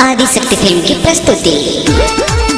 Adishakti film की प्रस्तुति।